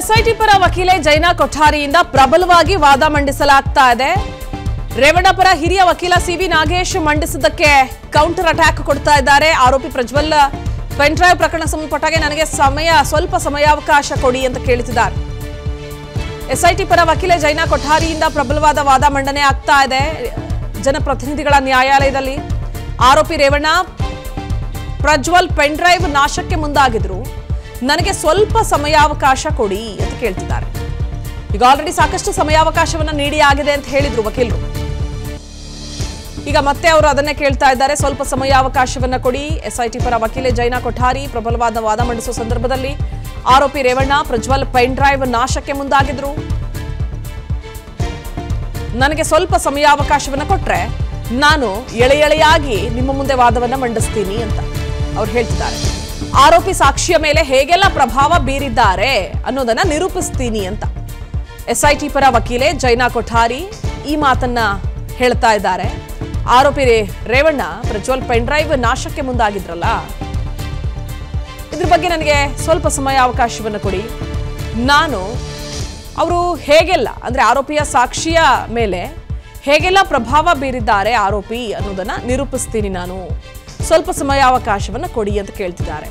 SIT ಪರ ವಕೀಲೆ China ಕೊಠಾರಿಯಿಂದ ಪ್ರಬಲವಾಗಿ ವಾದ ಮಂಡಿಸಲಾಗ್ತಾ ಇದೆ. ರೇವಣ್ಣ ಪರ ಹಿರಿಯ ವಕೀಲ ಸಿವಿ ನಾಗೇಶ್ ಮಂಡಿಸಿದ್ದಕ್ಕೆ ಕೌಂಟರ್ ಅಟ್ಯಾಕ್ ಕೊಡ್ತಾ ಇದ್ದಾರೆ. ಆರೋಪಿ ಪ್ರಜ್ವಲ್, ಪೆನ್ ಡ್ರೈವ್ ಪ್ರಕರಣ ಸಂಬಂಧಪಟ್ಟಾಗೆ ನನಗೆ ಸಮಯ, ಸ್ವಲ್ಪ ಸಮಯಾವಕಾಶ ಕೊಡಿ ಅಂತ ಕೇಳುತ್ತಿದ್ದಾರೆ ಎಸ್ಐಟಿ ಪರ ವಕೀಲೆ ಜೈನಾ ಕೊಠಾರಿಯಿಂದ ಪ್ರಬಲವಾದ ವಾದ ಮಂಡನೆ ಆಗ್ತಾ ಇದೆ. ಜನಪ್ರತಿನಿಧಿಗಳ ನ್ಯಾಯಾಲಯದಲ್ಲಿ ಆರೋಪಿ ರೇವಣ್ಣ, ಪ್ರಜ್ವಲ್ ಪೆನ್ ಡ್ರೈವ್ ನಾಶಕ್ಕೆ ಮುಂದಾಗಿದ್ರು. ನನಗೆ ಸ್ವಲ್ಪ ಸಮಯಾವಕಾಶ ಕೊಡಿ ಅಂತ ಕೇಳ್ತಿದ್ದಾರೆ. ಈಗ ಆಲ್ರೆಡಿ ಸಾಕಷ್ಟು ಸಮಯಾವಕಾಶವನ್ನ ನೀಡಿ ಆಗಿದೆ ಅಂತ ಹೇಳಿದ್ರು ವಕೀಲರು. ಈಗ ಮತ್ತೆ ಅವರು ಅದನ್ನೇ ಕೇಳ್ತಾ ಇದ್ದಾರೆ. ಸ್ವಲ್ಪ ಸಮಯಾವಕಾಶವನ್ನ ಕೊಡಿ. ಎಸ್ಐಟಿ ಪರ ವಕೀಲೆ ಜೈನಾ ಕೊಠಾರಿ ಪ್ರಬಲವಾದ ವಾದ ಮಂಡಿಸುವ ಸಂದರ್ಭದಲ್ಲಿ ಆರೋಪಿ ರೇವಣ್ಣ, ಪ್ರಜ್ವಲ್ ಪೆನ್ ಡ್ರೈವ್ ನಾಶಕ್ಕೆ ಮುಂದಾಗಿದ್ರು. ನನಗೆ ಸ್ವಲ್ಪ ಸಮಯಾವಕಾಶವನ್ನ ಕೊಟ್ರೆ ನಾನು ಎಳೆ ಎಳೆಯಾಗಿ ನಿಮ್ಮ ಮುಂದೆ ವಾದವನ್ನ ಮಂಡಿಸ್ತೀನಿ ಅಂತ ಅವ್ರು ಹೇಳ್ತಿದ್ದಾರೆ. ಆರೋಪಿ ಸಾಕ್ಷಿಯ ಮೇಲೆ ಹೇಗೆಲ್ಲ ಪ್ರಭಾವ ಬೀರಿದ್ದಾರೆ ಅನ್ನೋದನ್ನ ನಿರೂಪಿಸ್ತೀನಿ ಅಂತ. ಎಸ್ಐಟಿ ಪರ ವಕೀಲೆ ಜೈನಾ ಕೊಠಾರಿ ಈ ಮಾತನ್ನ ಹೇಳ್ತಾ ಇದ್ದಾರೆ. ಆರೋಪಿ ರೇವಣ್ಣ ಪ್ರಜ್ವಲ್ ಪೆನ್ಡ್ರೈವ್ ನಾಶಕ್ಕೆ ಮುಂದಾಗಿದ್ರಲ್ಲ? ಇದ್ರ ಬಗ್ಗೆ ನನಗೆ ಸ್ವಲ್ಪ ಸಮಯ ಅವಕಾಶವನ್ನು ಕೊಡಿ. ನಾನು ಅವರು ಹೇಗೆಲ್ಲ, ಅಂದ್ರೆ ಆರೋಪಿಯ ಸಾಕ್ಷಿಯ ಮೇಲೆ ಹೇಗೆಲ್ಲ ಪ್ರಭಾವ ಬೀರಿದ್ದಾರೆ ಆರೋಪಿ ಅನ್ನೋದನ್ನ ನಿರೂಪಿಸ್ತೀನಿ ನಾನು. ಸ್ವಲ್ಪ ಸಮಯಾವಕಾಶವನ್ನು ಕೊಡಿ ಅಂತ ಕೇಳ್ತಿದ್ದಾರೆ.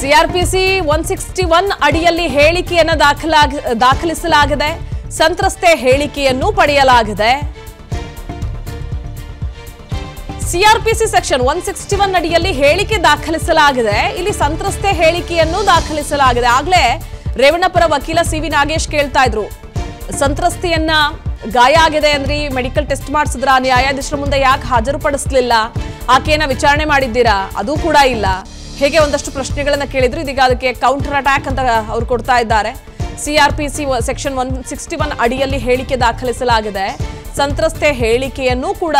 ಸಿಆರ್ಪಿಸಿ ಒನ್ ಸಿಕ್ಸ್ಟಿ ಒನ್ ಅಡಿಯಲ್ಲಿ ಹೇಳಿಕೆಯನ್ನು ದಾಖಲಾಗ, ದಾಖಲಿಸಲಾಗಿದೆ. ಸಂತ್ರಸ್ತೆ ಹೇಳಿಕೆಯನ್ನು ಪಡೆಯಲಾಗಿದೆ. CrPC section one sixty one ಅಡಿಯಲ್ಲಿ ಹೇಳಿಕೆ ದಾಖಲಿಸಲಾಗಿದೆ. ಇಲ್ಲಿ ಸಂತ್ರಸ್ತೆ ಹೇಳಿಕೆಯನ್ನು ದಾಖಲಿಸಲಾಗಿದೆ. ಆಗ್ಲೇ ರೇವಣ್ಣ ಪರ ವಕೀಲ ಸಿ ವಿ ನಾಗೇಶ್ ಕೇಳ್ತಾ ಇದ್ರು. ಸಂತ್ರಸ್ತೆಯನ್ನ ಗಾಯ ಆಗಿದೆ ಅಂದ್ರಿ, ಮೆಡಿಕಲ್ ಟೆಸ್ಟ್ ಮಾಡಿಸಿದ್ರ, ನ್ಯಾಯಾಧೀಶರ ಮುಂದೆ ಯಾಕೆ ಹಾಜರುಪಡಿಸ್ಲಿಲ್ಲ? ಆಕೆಯನ್ನ ವಿಚಾರಣೆ ಮಾಡಿದ್ದೀರಾ? ಅದು ಕೂಡ ಇಲ್ಲ. ಹೇಗೆ ಒಂದಷ್ಟು ಪ್ರಶ್ನೆಗಳನ್ನ ಕೇಳಿದ್ರು. ಇದೀಗ ಅದಕ್ಕೆ ಕೌಂಟರ್ ಅಟ್ಯಾಕ್ ಅಂತ ಅವ್ರು ಕೊಡ್ತಾ ಇದ್ದಾರೆ. CrPC section one sixty one ಅಡಿಯಲ್ಲಿ ಹೇಳಿಕೆ ದಾಖಲಿಸಲಾಗಿದೆ. ಸಂತ್ರಸ್ತೆ ಹೇಳಿಕೆಯನ್ನು ಕೂಡ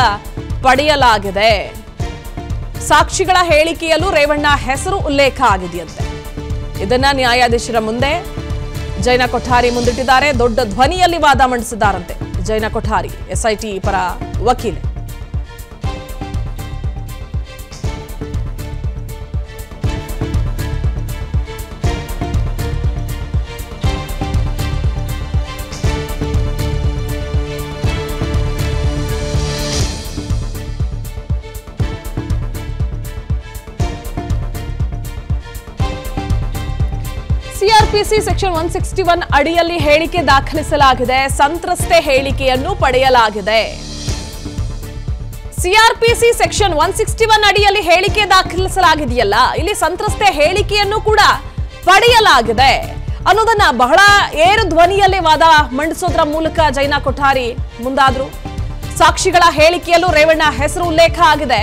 ಪಡೆಯಲಾಗಿದೆ. ಸಾಕ್ಷಿಗಳ ಹೇಳಿಕೆಯಲ್ಲೂ ರೇವಣ್ಣ ಹೆಸರು ಉಲ್ಲೇಖ ಆಗಿದೆಯಂತೆ. ಇದನ್ನ ನ್ಯಾಯಾಧೀಶರ ಮುಂದೆ ಜೈನ ಕೊಠಾರಿ ಮುಂದಿಟ್ಟಿದ್ದಾರೆ. ದೊಡ್ಡ ಧ್ವನಿಯಲ್ಲಿ ವಾದ ಮಂಡಿಸಿದ್ದಾರಂತೆ. ಜೈನ ಕೊಠಾರಿ, ಎಸ್ಐಟಿ ಪರ ವಕೀಲೆ. CrPC section one sixty one ಅಡಿಯಲ್ಲಿ ಹೇಳಿಕೆ ದಾಖಲಿಸಲಾಗಿದೆ. ಸಂತ್ರಸ್ತೆ ಹೇಳಿಕೆಯನ್ನು ಪಡೆಯಲಾಗಿದೆ. CrPC section one sixty one ಅಡಿಯಲ್ಲಿ ಹೇಳಿಕೆ ದಾಖಲಿಸಲಾಗಿದೆಯಲ್ಲ, ಇಲ್ಲಿ ಸಂತ್ರಸ್ತೆ ಹೇಳಿಕೆಯನ್ನು ಕೂಡ ಪಡೆಯಲಾಗಿದೆ. ಅನ್ನೋದನ್ನ ಬಹಳ ಏರು ಧ್ವನಿಯಲ್ಲಿ ವಾದ ಮಂಡಿಸೋದ್ರ ಮೂಲಕ ಜೈನಾ ಕೊಠಾರಿ ಮುಂದಾದ್ರು. ಸಾಕ್ಷಿಗಳ ಹೇಳಿಕೆಯಲ್ಲೂ ರೇವಣ್ಣ ಹೆಸರು ಉಲ್ಲೇಖ ಆಗಿದೆ.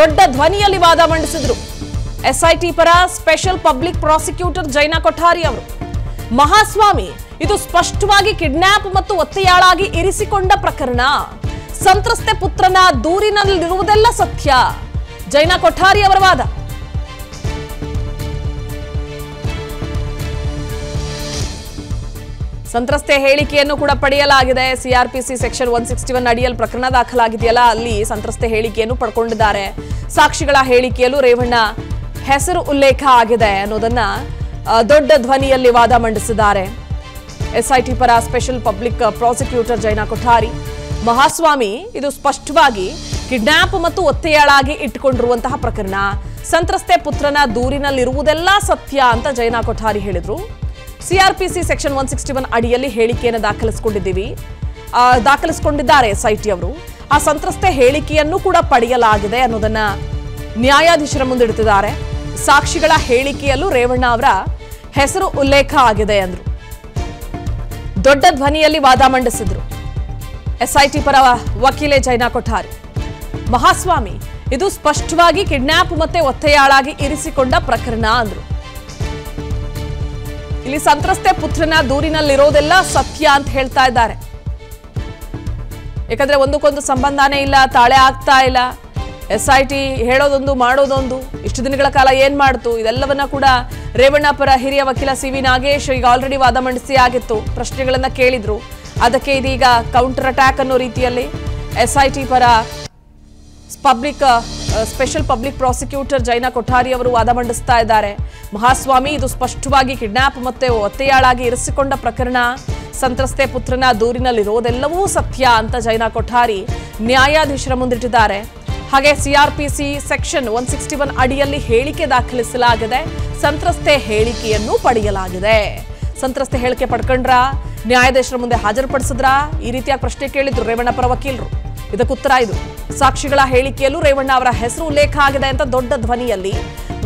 ದೊಡ್ಡ ಧ್ವನಿಯಲ್ಲಿ ವಾದ ಮಂಡಿಸಿದ್ರು. ಎಸ್ಐಟಿ ಪರ special public prosecutor Jaina Kothari ಅವರು. ಮಹಾಸ್ವಾಮಿ, ಇದು ಸ್ಪಷ್ಟವಾಗಿ ಕಿಡ್ನಾಪ್ ಮತ್ತು ಒತ್ತೆಯಾಳಾಗಿ ಇರಿಸಿಕೊಂಡ ಪ್ರಕರಣ. ಸಂತ್ರಸ್ತೆ ಪುತ್ರನ ದೂರಿನಲ್ಲಿರುವುದೆಲ್ಲ ಸತ್ಯ. ಜೈನಾ ಕೊಠಾರಿ ಅವರ ವಾದ. ಸಂತ್ರಸ್ತೆ ಹೇಳಿಕೆಯನ್ನು ಕೂಡ ಪಡೆಯಲಾಗಿದೆ. CrPC section one sixty one ಅಡಿಯಲ್ಲಿ ಪ್ರಕರಣ ದಾಖಲಾಗಿದೆಯಲ್ಲ, ಅಲ್ಲಿ ಸಂತ್ರಸ್ತೆ ಹೇಳಿಕೆಯನ್ನು ಪಡ್ಕೊಂಡಿದ್ದಾರೆ. ಸಾಕ್ಷಿಗಳ ಹೇಳಿಕೆಯಲ್ಲೂ ರೇವಣ್ಣ ಹೆಸರು ಉಲ್ಲೇಖ ಆಗಿದೆ ಅನ್ನೋದನ್ನ ದೊಡ್ಡ ಧ್ವನಿಯಲ್ಲಿ ವಾದ ಮಂಡಿಸಿದ್ದಾರೆ. ಎಸ್ಐಟಿ ಪರ special public prosecutor Jaina Kothari. ಮಹಾಸ್ವಾಮಿ ಇದು ಸ್ಪಷ್ಟವಾಗಿ ಕಿಡ್ನಾಪ್ ಮತ್ತು ಒತ್ತೆಯಾಳಾಗಿ ಇಟ್ಟುಕೊಂಡಿರುವಂತಹ ಪ್ರಕರಣ. ಸಂತ್ರಸ್ತೆ ಪುತ್ರನ ದೂರಿನಲ್ಲಿರುವುದೆಲ್ಲ ಸತ್ಯ ಅಂತ ಜೈನಾ ಕೊಠಾರಿ ಹೇಳಿದ್ರು. CrPC section one sixty one ಅಡಿಯಲ್ಲಿ ಹೇಳಿಕೆಯನ್ನು ದಾಖಲಿಸಿಕೊಂಡಿದ್ದೀವಿ. ದಾಖಲಿಸಿಕೊಂಡಿದ್ದಾರೆ ಎಸ್ಐಟಿ ಅವರು. ಆ ಸಂತ್ರಸ್ತೆ ಹೇಳಿಕೆಯನ್ನು ಕೂಡ ಪಡೆಯಲಾಗಿದೆ ಅನ್ನೋದನ್ನ ನ್ಯಾಯಾಧೀಶರ ಮುಂದಿಡುತ್ತಿದ್ದಾರೆ ಸಾಕ್ಷಿಗಳ ಹೇಳಿಕೆಯಲ್ಲೂ ರೇವಣ್ಣ ಅವರ ಹೆಸರು ಉಲ್ಲೇಖ ಆಗಿದೆ ಅಂದ್ರು. ದೊಡ್ಡ ಧ್ವನಿಯಲ್ಲಿ ವಾದ ಮಂಡಿಸಿದ್ರು. ಎಸ್ಐಟಿ ಪರ ವಕೀಲೆ ಜೈನಾ ಕೊಠಾರಿ. ಮಹಾಸ್ವಾಮಿ, ಇದು ಸ್ಪಷ್ಟವಾಗಿ ಕಿಡ್ನಾಪ್ ಮತ್ತೆ ಒತ್ತೆಯಾಳಾಗಿ ಇರಿಸಿಕೊಂಡ ಪ್ರಕರಣ ಅಂದ್ರು. ಇಲ್ಲಿ ಸಂತ್ರಸ್ತೆ ಪುತ್ರನ ದೂರಿನಲ್ಲಿರೋದೆಲ್ಲ ಸತ್ಯ ಅಂತ ಹೇಳ್ತಾ ಇದ್ದಾರೆ. ಯಾಕಂದ್ರೆ ಒಂದಕ್ಕೊಂದು ಸಂಬಂಧನೇ ಇಲ್ಲ, ತಾಳೆ ಆಗ್ತಾ ಇಲ್ಲ. ಎಸ್ ಐ ಟಿ ಹೇಳೋದೊಂದು, ಮಾಡೋದೊಂದು. ಇಷ್ಟು ದಿನಗಳ ಕಾಲ ಏನು ಮಾಡ್ತು? ಇದೆಲ್ಲವನ್ನ ಕೂಡ ರೇವಣ್ಣ ಪರ ಹಿರಿಯ ವಕೀಲ ಸಿ ವಿ ನಾಗೇಶ್ ಈಗ ಆಲ್ರೆಡಿ ವಾದ ಮಂಡಿಸಿ ಆಗಿತ್ತು. ಪ್ರಶ್ನೆಗಳನ್ನು ಕೇಳಿದ್ರು. ಅದಕ್ಕೆ ಇದೀಗ ಕೌಂಟರ್ ಅಟ್ಯಾಕ್ ಅನ್ನೋ ರೀತಿಯಲ್ಲಿ ಎಸ್ ಐ ಟಿ ಪರ public special public prosecutor Jaina Kothari ಅವರು ವಾದ ಮಂಡಿಸ್ತಾ ಇದ್ದಾರೆ. ಮಹಾಸ್ವಾಮಿ ಇದು ಸ್ಪಷ್ಟವಾಗಿ ಕಿಡ್ನಾಪ್ ಮತ್ತೆ ಒತ್ತೆಯಾಳಾಗಿ ಇರಿಸಿಕೊಂಡ ಪ್ರಕರಣ. ಸಂತ್ರಸ್ತೆ ಪುತ್ರನ ದೂರಿನಲ್ಲಿರೋದೆಲ್ಲವೂ ಸತ್ಯ ಅಂತ ಜೈನಾ ಕೊಠಾರಿ ನ್ಯಾಯಾಧೀಶರ ಮುಂದಿಟ್ಟಿದ್ದಾರೆ. ಹಾಗೆ CrPC section one sixty one ಅಡಿಯಲ್ಲಿ ಹೇಳಿಕೆ ದಾಖಲಿಸಲಾಗಿದೆ. ಸಂತ್ರಸ್ತೆ ಹೇಳಿಕೆಯನ್ನು ಪಡೆಯಲಾಗಿದೆ. ಸಂತ್ರಸ್ತೆ ಹೇಳಿಕೆ ಪಡ್ಕೊಂಡ್ರ? ನ್ಯಾಯಾಧೀಶರ ಮುಂದೆ ಹಾಜರುಪಡಿಸಿದ್ರ? ಈ ರೀತಿಯಾಗಿ ಪ್ರಶ್ನೆ ಕೇಳಿದ್ರು ರೇವಣ್ಣ ಪರ ವಕೀಲರು. ಇದಕ್ಕೆ ಉತ್ತರ ಇದು. ಸಾಕ್ಷಿಗಳ ಹೇಳಿಕೆಯಲ್ಲೂ ರೇವಣ್ಣ ಅವರ ಹೆಸರು ಉಲ್ಲೇಖ ಆಗಿದೆ ಅಂತ ದೊಡ್ಡ ಧ್ವನಿಯಲ್ಲಿ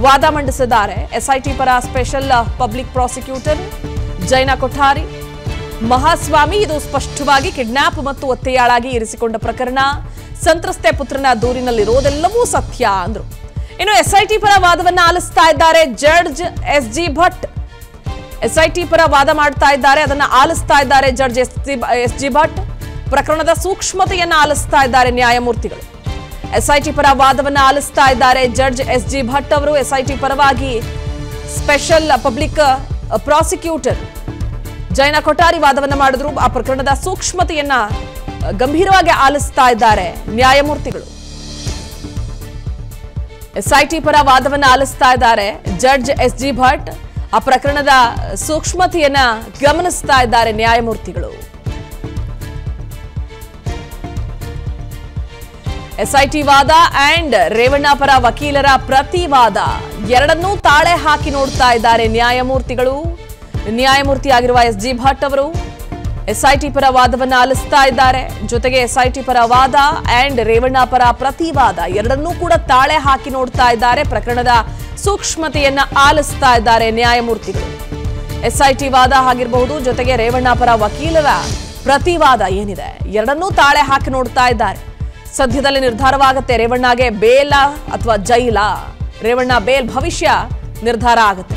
ವಾದ ಮಂಡಿಸಿದ್ದಾರೆ. ಎಸ್ಐಟಿ ಪರ special public prosecutor Jaina Kothari. ಮಹಾಸ್ವಾಮಿ ಇದು ಸ್ಪಷ್ಟವಾಗಿ ಕಿಡ್ನಾಪ್ ಮತ್ತು ಒತ್ತೆಯಾಳಾಗಿ ಇರಿಸಿಕೊಂಡ ಪ್ರಕರಣ. ಸಂತ್ರಸ್ತೆ ಪುತ್ರನ ದೂರಿನಲ್ಲಿರುವುದೆಲ್ಲವೂ ಸತ್ಯ ಅಂದ್ರು. ಇನ್ನು ಎಸ್ಐಟಿ ಪರ ವಾದವನ್ನ ಆಲಿಸ್ತಾ ಇದ್ದಾರೆ judge S G Bhat. SIT ಪರ ವಾದ ಮಾಡ್ತಾ ಇದ್ದಾರೆ, ಅದನ್ನ ಆಲಿಸ್ತಾ ಇದ್ದಾರೆ judge S S G Bhat. ಪ್ರಕರಣದ ಸೂಕ್ಷ್ಮತೆಯನ್ನ ಆಲಿಸ್ತಾ ಇದ್ದಾರೆ ನ್ಯಾಯಮೂರ್ತಿಗಳು. ಎಸ್ಐಟಿ ಪರ ವಾದವನ್ನ ಆಲಿಸ್ತಾ ಇದ್ದಾರೆ ಜಡ್ಜ್ ಎಸ್ ಜಿ ಭಟ್ ಅವರು. ಎಸ್ಐಟಿ ಪರವಾಗಿ special public prosecutor Jaina Kothari ವಾದವನ್ನ ಮಾಡಿದ್ರು. ಆ ಪ್ರಕರಣದ ಸೂಕ್ಷ್ಮತೆಯನ್ನ ಗಂಭೀರವಾಗಿ ಆಲಿಸ್ತಾ ಇದ್ದಾರೆ ನ್ಯಾಯಮೂರ್ತಿಗಳು. ಎಸ್ಐಟಿ ಪರ ವಾದವನ್ನು ಆಲಿಸ್ತಾ ಇದ್ದಾರೆ ಜಡ್ಜ್ ಎಸ್ ಜಿ ಭಟ್. ಆ ಪ್ರಕರಣದ ಸೂಕ್ಷ್ಮತೆಯನ್ನ ಗಮನಿಸ್ತಾ ಇದ್ದಾರೆ ನ್ಯಾಯಮೂರ್ತಿಗಳು. ಎಸ್ಐಟಿ ವಾದ ಅಂಡ್ ರೇವಣ್ಣ ಪರ ವಕೀಲರ ಪ್ರತಿವಾದ. ಎರಡನ್ನೂ ತಾಳೆ ಹಾಕಿ ನೋಡ್ತಾ ಇದ್ದಾರೆ ನ್ಯಾಯಮೂರ್ತಿಗಳು. ನ್ಯಾಯಮೂರ್ತಿ ಆಗಿರುವ ಎಸ್ ಜಿ ಭಟ್ ಅವರು ಎಸ್ಐಟಿ ಪರ ವಾದವನ್ನು ಆಲಿಸ್ತಾ ಇದ್ದಾರೆ. ಜೊತೆಗೆ ಎಸ್ಐಟಿ ಪರ ವಾದ ಅಂಡ್ ರೇವಣ್ಣ ಪರ ಪ್ರತಿವಾದ ಎರಡನ್ನೂ ಕೂಡ ತಾಳೆ ಹಾಕಿ ನೋಡ್ತಾ ಇದ್ದಾರೆ. ಪ್ರಕರಣದ ಸೂಕ್ಷ್ಮತೆಯನ್ನ ಆಲಿಸ್ತಾ ಇದ್ದಾರೆ ನ್ಯಾಯಮೂರ್ತಿಗಳು. ಎಸ್ಐಟಿ ವಾದ ಆಗಿರಬಹುದು, ಜೊತೆಗೆ ರೇವಣ್ಣ ಪರ ವಕೀಲರ ಪ್ರತಿವಾದ ಏನಿದೆ? ಎರಡನ್ನೂ ತಾಳೆ ಹಾಕಿ ನೋಡ್ತಾ ಇದ್ದಾರೆ. ಸದ್ಯದಲ್ಲಿ ನಿರ್ಧಾರವಾಗುತ್ತೆ ರೇವಣ್ಣಗೆ ಬೇಲ ಅಥವಾ ಜೈಲ? ರೇವಣ್ಣ ಬೇಲ್ ಭವಿಷ್ಯ ನಿರ್ಧಾರ ಆಗುತ್ತೆ.